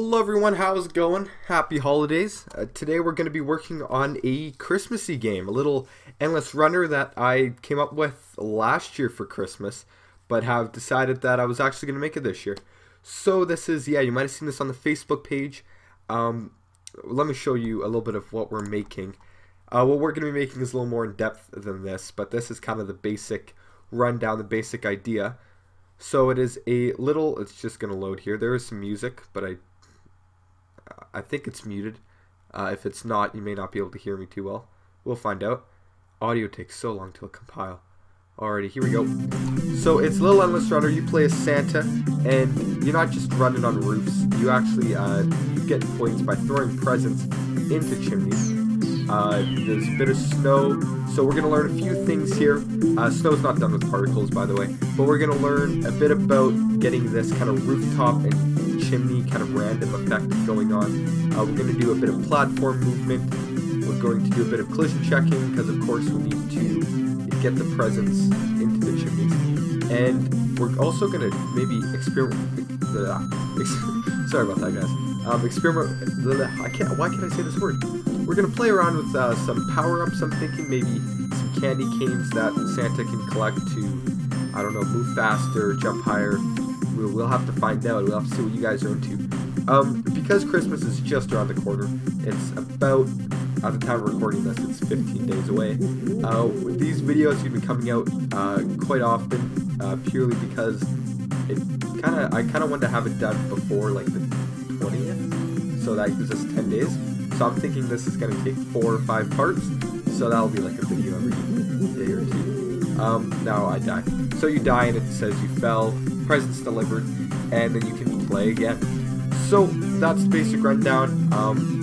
Hello everyone, how's it going? Happy holidays. Uh, today we're going to be working on a Christmassy game, a little endless runner that I came up with last year for Christmas, but have decided that I was actually going to make it this year. So this is, yeah, you might have seen this on the Facebook page. Um, let me show you a little bit of what we're making. Uh, what we're going to be making is a little more in depth than this, but this is kind of the basic rundown, the basic idea. So it is a little, it's just going to load here. There is some music, but I I think it's muted. Uh, if it's not, you may not be able to hear me too well. We'll find out. Audio takes so long to compile. Alrighty, here we go. So it's Little Endless Runner. You play as Santa, and you're not just running on roofs. You actually uh, you get points by throwing presents into chimneys. Uh, there's a bit of snow, so we're going to learn a few things here. Uh, snow's not done with particles, by the way, but we're going to learn a bit about getting this kind of rooftop and chimney kind of random effect going on. Uh, we're going to do a bit of platform movement. We're going to do a bit of collision checking because of course we need to get the presents into the chimneys. And we're also going to maybe experiment. Sorry about that, guys. Um, experiment. I can't. Why can't I say this word? We're gonna play around with uh, some power-ups. I'm thinking maybe some candy canes that Santa can collect to, I don't know, move faster, jump higher, We'll, have to find out. We'll have to see what you guys are into. Um, because Christmas is just around the corner, it's about, at the time of recording this, it's 15 days away. Uh, these videos have be coming out uh, quite often, uh, purely because it kind of, I kind of wanted to have it done before like the 20th, so that gives us 10 days. So I'm thinking this is going to take four or five parts, so that'll be like a video every day or two. Um, now I die. So you die and it says you fell, presents delivered, and then you can play again. So that's the basic rundown. Um,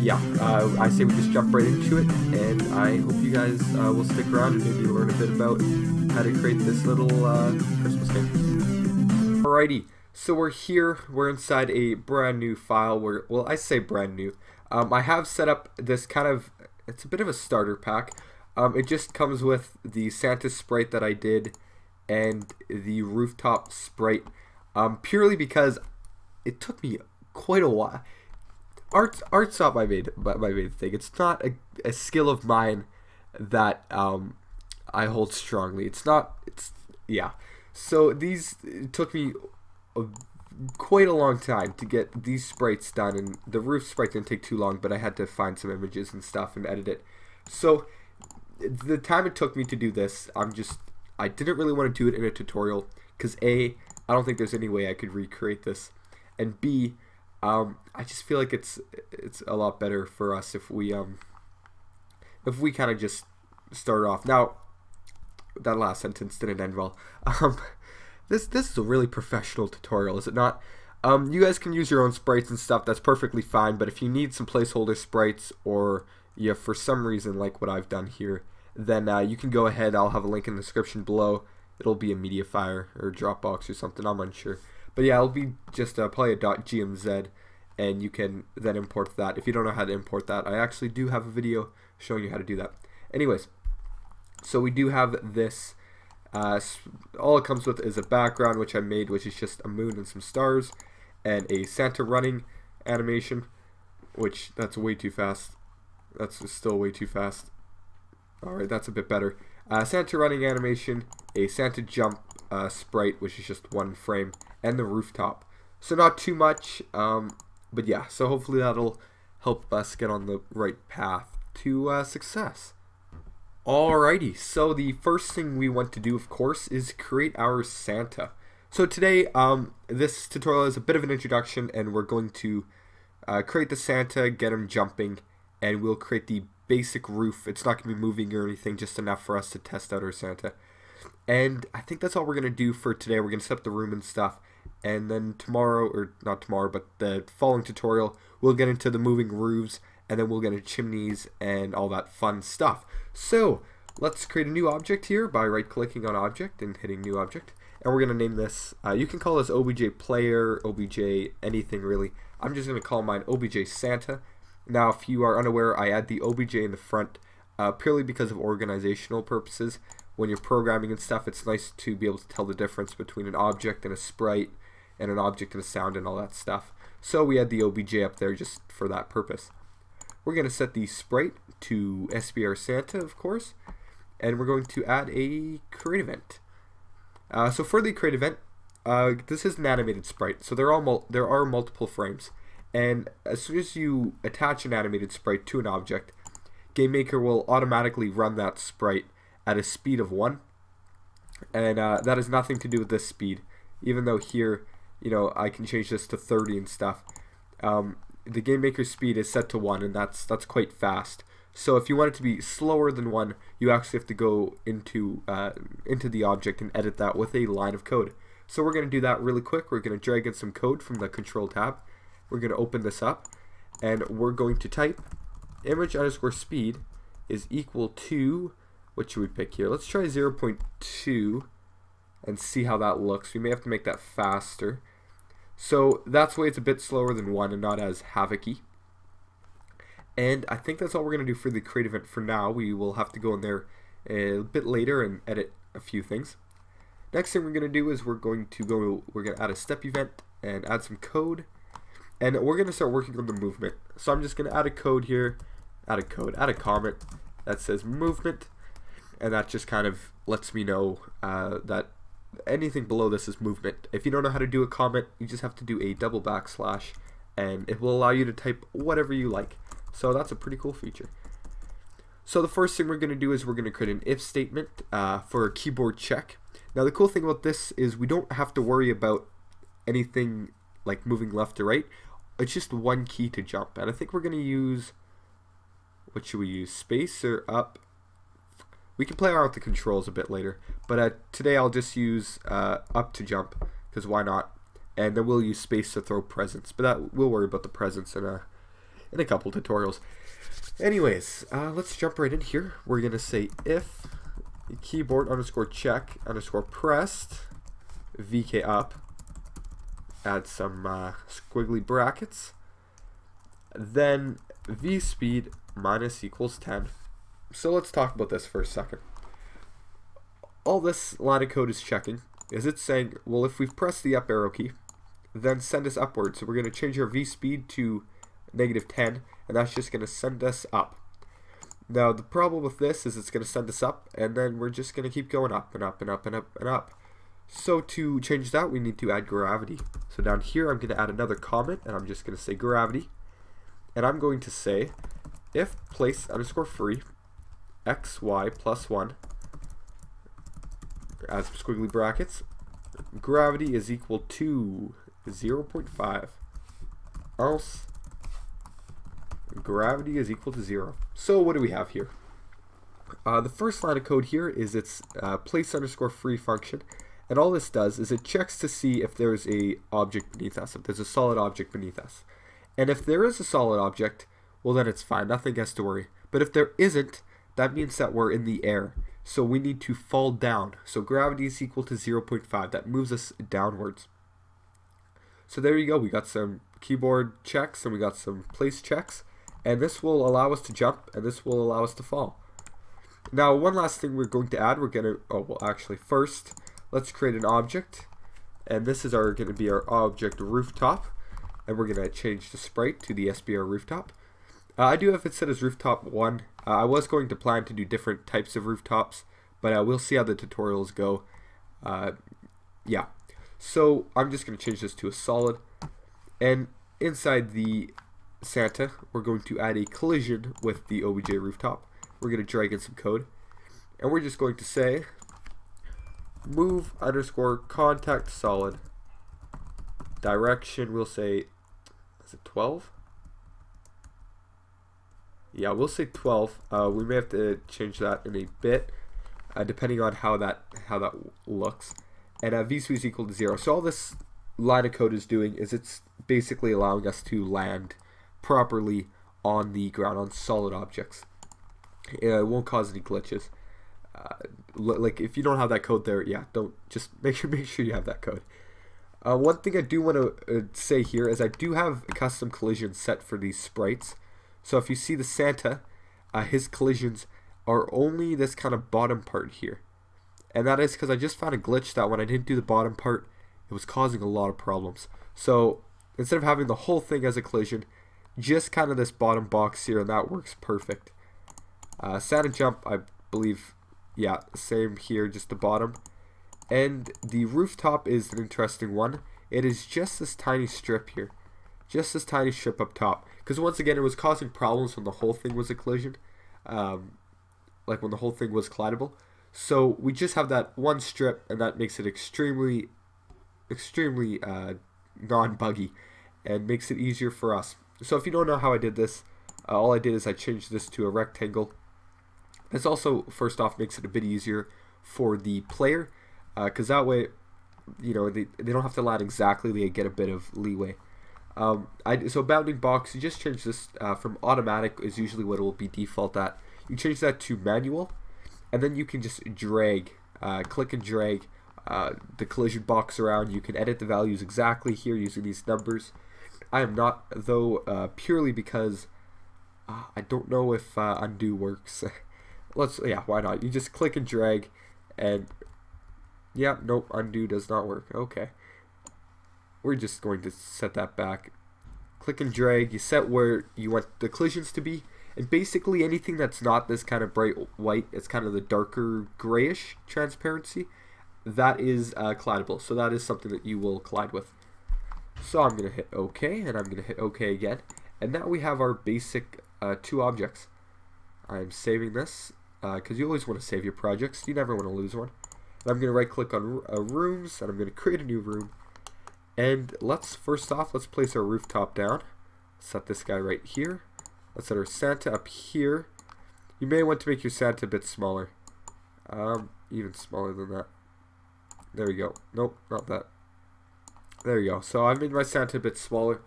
yeah, uh, I say we just jump right into it, and I hope you guys uh, will stick around and maybe learn a bit about how to create this little uh, Christmas game. Alrighty, so we're here, we're inside a brand new file, where, well I say brand new. Um, I have set up this kind of, it's a bit of a starter pack. Um, it just comes with the Santa sprite that I did and the rooftop sprite um, purely because it took me quite a while. Art's art's not my main my, my main thing. It's not a, a skill of mine that um, I hold strongly. It's not. It's yeah. So these took me a, quite a long time to get these sprites done, and the roof sprite didn't take too long, but I had to find some images and stuff and edit it. So the time it took me to do this, I'm just I didn't really want to do it in a tutorial because A, I don't think there's any way I could recreate this, and B, um, I just feel like it's it's a lot better for us if we um if we kind of just start off. Now, that last sentence didn't end well. Um, this this is a really professional tutorial, is it not? Um, you guys can use your own sprites and stuff. That's perfectly fine. But if you need some placeholder sprites, or yeah, for some reason like what I've done here, then uh, you can go ahead. I'll have a link in the description below. It'll be a Mediafire or Dropbox or something. I'm unsure. But yeah, it'll be just uh, probably a .gmz, and you can then import that. If you don't know how to import that, I actually do have a video showing you how to do that. Anyways, so we do have this. Uh, all it comes with is a background, which I made, which is just a moon and some stars, and a Santa running animation, which that's way too fast. That's still way too fast. Alright, that's a bit better. Uh, Santa running animation, a Santa jump uh, sprite, which is just one frame, and the rooftop. So not too much, um, but yeah, so hopefully that'll help us get on the right path to uh, success. Alrighty, so the first thing we want to do, of course, is create our Santa. So today, um, this tutorial is a bit of an introduction, and we're going to uh, create the Santa, get him jumping, and we'll create the basic roof. It's not going to be moving or anything, just enough for us to test out our Santa. And I think that's all we're going to do for today. We're going to set up the room and stuff. And then tomorrow, or not tomorrow, but the following tutorial, we'll get into the moving roofs, and then we'll get into chimneys and all that fun stuff. So, let's create a new object here by right-clicking on object and hitting new object. And we're going to name this, uh, you can call this OBJ player, OBJ anything really. I'm just going to call mine OBJ Santa. Now, if you are unaware, I add the OBJ in the front uh, purely because of organizational purposes. When you're programming and stuff, it's nice to be able to tell the difference between an object and a sprite and an object and a sound and all that stuff. So we had the OBJ up there just for that purpose. We're going to set the sprite to SPR Santa, of course, and we're going to add a create event. Uh, so for the create event, uh, this is an animated sprite, so there are there are multiple frames, and as soon as you attach an animated sprite to an object, GameMaker will automatically run that sprite at a speed of one, and uh, that has nothing to do with this speed. Even though here, you know, I can change this to 30 and stuff. Um, the GameMaker speed is set to one, and that's that's quite fast. So if you want it to be slower than one, you actually have to go into uh, into the object and edit that with a line of code. So we're going to do that really quick. We're going to drag in some code from the control tab. We're going to open this up, and we're going to type image underscore speed is equal to what should we pick here? Let's try 0.2 and see how that looks. We may have to make that faster. So that's why it's a bit slower than 1 and not as havocy. And I think that's all we're going to do for the create event for now. We will have to go in there a bit later and edit a few things. Next thing we're going to do is we're going to go, we're going to add a step event and add some code. And we're going to start working on the movement. So I'm just going to add a code here, add a code, add a comment that says movement. And that just kind of lets me know uh, that anything below this is movement. If you don't know how to do a comment, you just have to do a double backslash and it will allow you to type whatever you like. So that's a pretty cool feature. So the first thing we're going to do is we're going to create an if statement uh, for a keyboard check. Now the cool thing about this is we don't have to worry about anything like moving left to right. It's just one key to jump. And I think we're going to use, what should we use, space or up? We can play around with the controls a bit later. But uh, today I'll just use uh, up to jump, because why not? And then we'll use space to throw presents. But that we'll worry about the presents in a, in a couple tutorials. Anyways, uh, let's jump right in here. We're going to say if keyboard underscore check underscore pressed vk up add some uh, squiggly brackets. Then v speed minus equals 10 so let's talk about this for a second. All this line of code is checking. Is it's saying well if we press the up arrow key then send us upward so we're going to change our v speed to negative 10 and that's just going to send us up. Now the problem with this is it's going to send us up and then we're just going to keep going up and up and up and up and up. So to change that we need to add gravity. So down here I'm going to add another comment and I'm just going to say gravity and I'm going to say if place underscore free x y plus 1 add some squiggly brackets gravity is equal to 0.5 else gravity is equal to zero. So what do we have here? Uh, the first line of code here is its uh, place underscore free function. And all this does is it checks to see if there's a object beneath us, if there's a solid object beneath us. And if there is a solid object, well then it's fine, nothing has to worry. But if there isn't, that means that we're in the air. So we need to fall down. So gravity is equal to 0.5. That moves us downwards. So there you go. We got some keyboard checks and we got some place checks and this will allow us to jump and this will allow us to fall. Now one last thing we're going to add, we're going to, oh well actually first, let's create an object and this is our going to be our object rooftop and we're going to change the sprite to the SPR rooftop. Uh, I do have it set as rooftop 1. Uh, I was going to plan to do different types of rooftops but uh, we'll see how the tutorials go. Uh, yeah, so I'm just going to change this to a solid and inside the Santa, we're going to add a collision with the OBJ rooftop. We're going to drag in some code. And we're just going to say move underscore contact solid direction. We'll say, is it 12? Yeah, we'll say 12. Uh, we may have to change that in a bit, uh, depending on how that how that looks. And uh, v is equal to 0. So all this line of code is doing is it's basically allowing us to land properly on the ground on solid objects. It won't cause any glitches. Uh, like if you don't have that code there, yeah, don't just make sure make sure you have that code. Uh, one thing I do want to uh, say here is I do have a custom collision set for these sprites. So if you see the Santa, uh, his collisions are only this kind of bottom part here. And that is because I just found a glitch that when I didn't do the bottom part, it was causing a lot of problems. So instead of having the whole thing as a collision, just kind of this bottom box here, and that works perfect. Uh, Santa Jump, I believe, yeah, same here, just the bottom. And the rooftop is an interesting one. It is just this tiny strip here. Just this tiny strip up top. Because once again, it was causing problems when the whole thing was a collision. Um, like when the whole thing was collidable. So we just have that one strip, and that makes it extremely, extremely uh, non-buggy, and makes it easier for us. So if you don't know how I did this, uh, all I did is I changed this to a rectangle. This also, first off, makes it a bit easier for the player, because uh, that way, you know, they, they don't have to land exactly, they get a bit of leeway. Um, I, so bounding box, you just change this uh, from automatic is usually what it will be default at. You change that to manual, and then you can just drag, uh, click and drag uh, the collision box around. You can edit the values exactly here using these numbers. I am not, though, uh, purely because uh, I don't know if uh, undo works. Let's, yeah, why not? You just click and drag, and yeah, nope, undo does not work. Okay. We're just going to set that back. Click and drag, you set where you want the collisions to be, and basically anything that's not this kind of bright white, it's kind of the darker grayish transparency, that is uh, collidable. So that is something that you will collide with. So I'm going to hit OK, and I'm going to hit OK again. And now we have our basic uh, two objects. I'm saving this, because uh, you always want to save your projects. You never want to lose one. And I'm going to right click on uh, rooms, and I'm going to create a new room. And let's, first off, let's place our rooftop down. Set this guy right here. Let's set our Santa up here. You may want to make your Santa a bit smaller. Um, even smaller than that. There we go. Nope, not that. There you go. So I made my Santa a bit smaller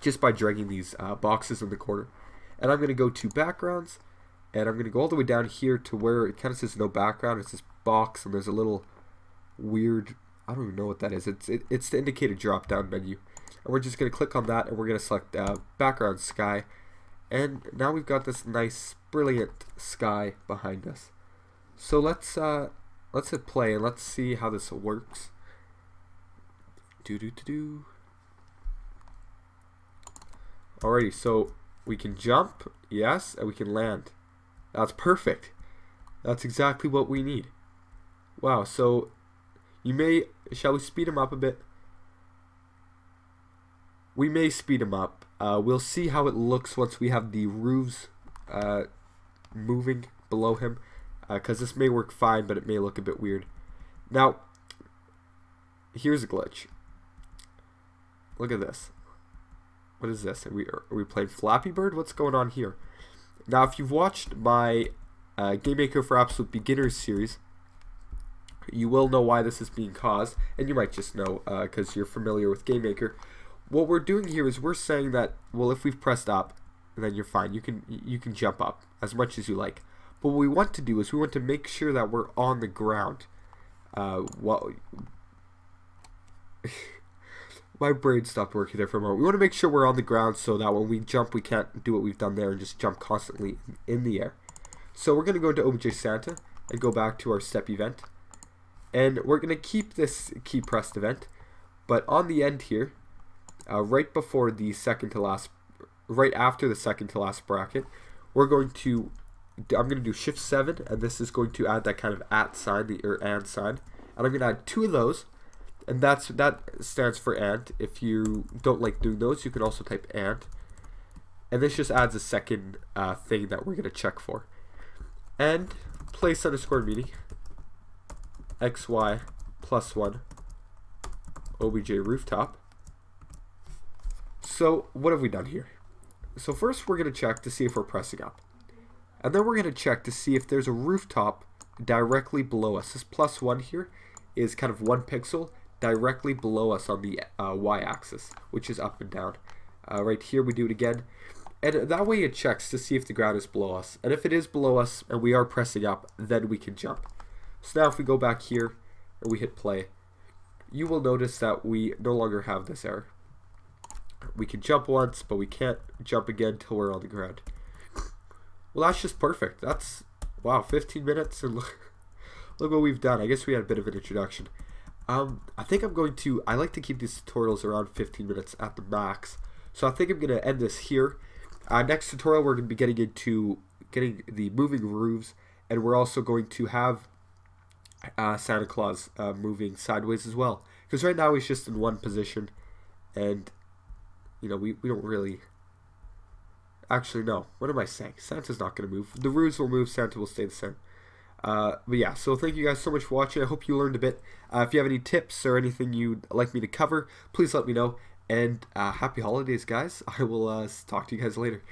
just by dragging these uh, boxes in the corner. And I'm going to go to backgrounds and I'm going to go all the way down here to where it kind of says no background. It's this box and there's a little weird, I don't even know what that is. It's, it, it's to indicate a drop down menu. And we're just going to click on that and we're going to select uh, background sky. And now we've got this nice, brilliant sky behind us. So let's, uh, let's hit play and let's see how this works. Do do do do. Alrighty, so we can jump, yes, and we can land. That's perfect. That's exactly what we need. Wow, so you may, shall we speed him up a bit? We may speed him up. Uh, we'll see how it looks once we have the roofs uh, moving below him, because uh, this may work fine, but it may look a bit weird. Now, here's a glitch. Look at this. What is this? Are we, are we playing Flappy Bird? What's going on here? Now, if you've watched my uh, Game Maker for Absolute Beginners series, you will know why this is being caused, and you might just know because uh, you're familiar with Game Maker. What we're doing here is we're saying that, well, if we've pressed up, then you're fine. You can you can jump up as much as you like. But what we want to do is we want to make sure that we're on the ground. Uh, well, my brain stopped working there for a moment. We want to make sure we're on the ground so that when we jump, we can't do what we've done there and just jump constantly in the air. So we're going to go into OBJ Santa and go back to our step event. And we're going to keep this key pressed event. But on the end here, uh, right before the second to last, right after the second to last bracket, we're going to, I'm going to do Shift 7, and this is going to add that kind of at sign, the or and sign. And I'm going to add two of those and that's that stands for and. If you don't like doing those, you can also type and. And this just adds a second uh, thing that we're going to check for. And place underscore meeting xy plus 1 obj rooftop. So what have we done here? So first we're going to check to see if we're pressing up. And then we're going to check to see if there's a rooftop directly below us. This plus 1 here is kind of one pixel directly below us on the uh, y-axis, which is up and down. Uh, right here we do it again. And that way it checks to see if the ground is below us. And if it is below us and we are pressing up, then we can jump. So now if we go back here and we hit play, you will notice that we no longer have this error. We can jump once, but we can't jump again till we're on the ground. Well, that's just perfect. That's, wow, 15 minutes and look, look what we've done. I guess we had a bit of an introduction. Um, I think I'm going to. I like to keep these tutorials around 15 minutes at the max. So I think I'm going to end this here. Uh, next tutorial, we're going to be getting into getting the moving roofs, and we're also going to have uh, Santa Claus uh, moving sideways as well. Because right now he's just in one position, and you know we, we don't really. Actually, no. What am I saying? Santa's not going to move. The roofs will move. Santa will stay the same. Uh, but yeah, so thank you guys so much for watching. I hope you learned a bit. Uh, if you have any tips or anything you'd like me to cover, please let me know. And uh, happy holidays, guys. I will uh, talk to you guys later.